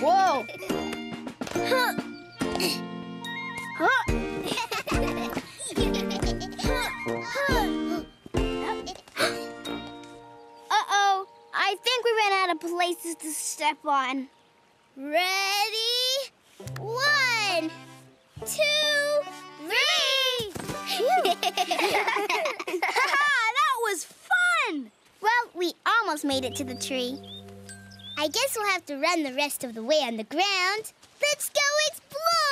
Whoa! Uh-oh. I think we ran out of places to step on. Ready? One, two, three! that was fun! Well, we almost made it to the tree. I guess we'll have to run the rest of the way on the ground. Let's go explore!